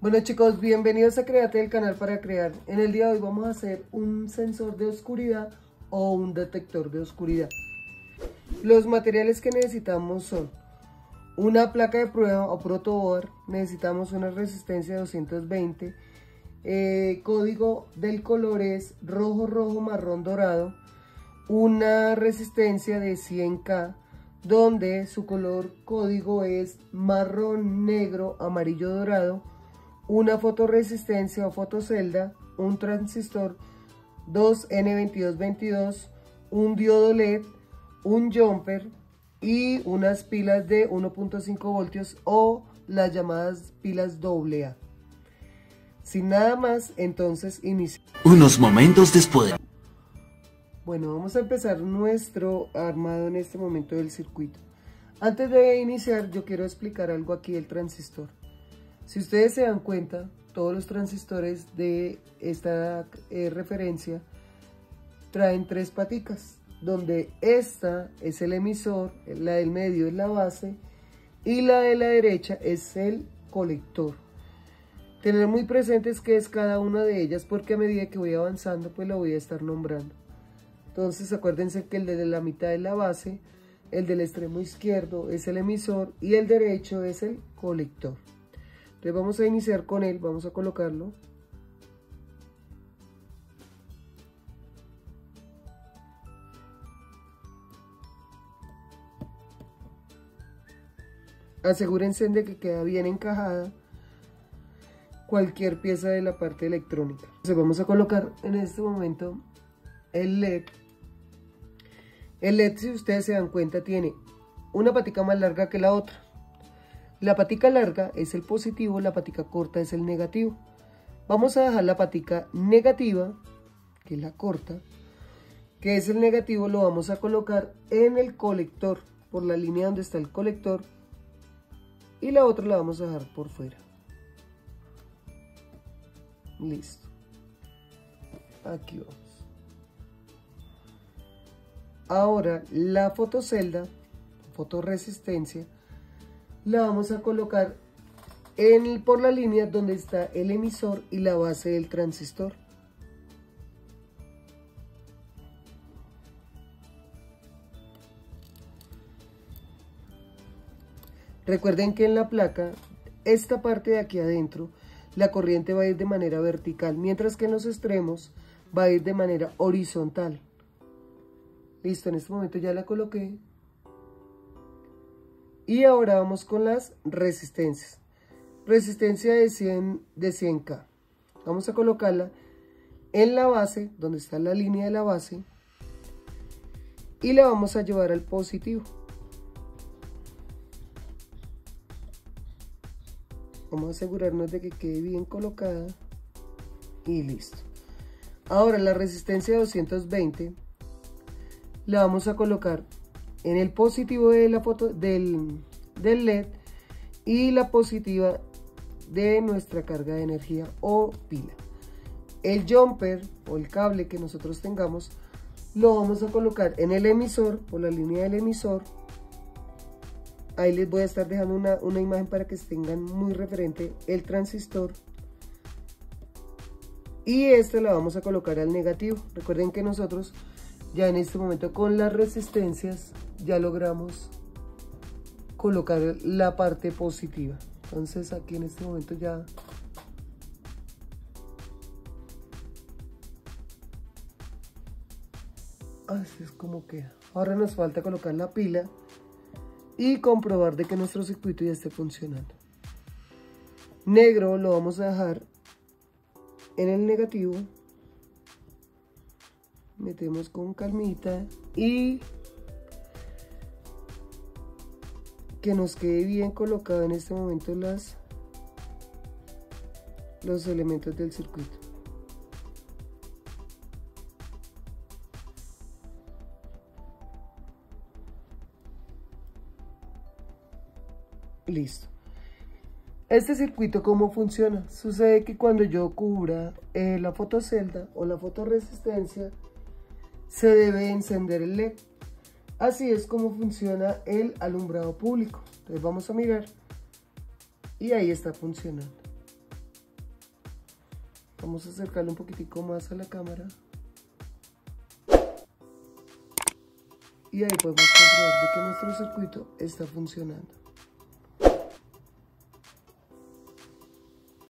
Bueno chicos, bienvenidos a Create el canal para crear. En el día de hoy vamos a hacer un sensor de oscuridad o un detector de oscuridad. Los materiales que necesitamos son una placa de prueba o protoboard, necesitamos una resistencia de 220, eh, código del color es rojo, rojo, marrón, dorado, una resistencia de 100K, donde su color código es marrón, negro, amarillo, dorado, una fotoresistencia o fotocelda, un transistor 2N2222, un diodo LED, un jumper y unas pilas de 1.5 voltios o las llamadas pilas AA. Sin nada más, entonces inicia. Unos momentos después. Bueno, vamos a empezar nuestro armado en este momento del circuito. Antes de iniciar, yo quiero explicar algo aquí del transistor. Si ustedes se dan cuenta, todos los transistores de esta eh, referencia traen tres paticas, donde esta es el emisor, la del medio es la base y la de la derecha es el colector. Tener muy presentes qué es cada una de ellas porque a medida que voy avanzando pues la voy a estar nombrando. Entonces acuérdense que el de la mitad es la base, el del extremo izquierdo es el emisor y el derecho es el colector. Entonces vamos a iniciar con él, vamos a colocarlo. Asegúrense de que queda bien encajada cualquier pieza de la parte electrónica. Entonces vamos a colocar en este momento el LED. El LED, si ustedes se dan cuenta, tiene una patica más larga que la otra. La patica larga es el positivo, la patica corta es el negativo. Vamos a dejar la patica negativa, que es la corta, que es el negativo, lo vamos a colocar en el colector, por la línea donde está el colector, y la otra la vamos a dejar por fuera. Listo. Aquí vamos. Ahora la fotocelda, fotoresistencia, la vamos a colocar en, por la línea donde está el emisor y la base del transistor. Recuerden que en la placa, esta parte de aquí adentro, la corriente va a ir de manera vertical, mientras que en los extremos va a ir de manera horizontal. Listo, en este momento ya la coloqué. Y ahora vamos con las resistencias. Resistencia de 100, de 100K. Vamos a colocarla en la base, donde está la línea de la base. Y la vamos a llevar al positivo. Vamos a asegurarnos de que quede bien colocada. Y listo. Ahora la resistencia de 220 la vamos a colocar en el positivo de la foto del, del LED y la positiva de nuestra carga de energía o pila. El jumper o el cable que nosotros tengamos lo vamos a colocar en el emisor por la línea del emisor. Ahí les voy a estar dejando una, una imagen para que tengan muy referente el transistor. Y este lo vamos a colocar al negativo. Recuerden que nosotros ya en este momento con las resistencias ya logramos colocar la parte positiva. Entonces aquí en este momento ya así es como queda. Ahora nos falta colocar la pila y comprobar de que nuestro circuito ya esté funcionando. Negro lo vamos a dejar en el negativo metemos con calmita y que nos quede bien colocado en este momento las los elementos del circuito. Listo. Este circuito cómo funciona sucede que cuando yo cubra eh, la fotocelda o la fotoresistencia se debe encender el LED. Así es como funciona el alumbrado público. Entonces vamos a mirar y ahí está funcionando. Vamos a acercarlo un poquitico más a la cámara. Y ahí podemos comprobar de que nuestro circuito está funcionando.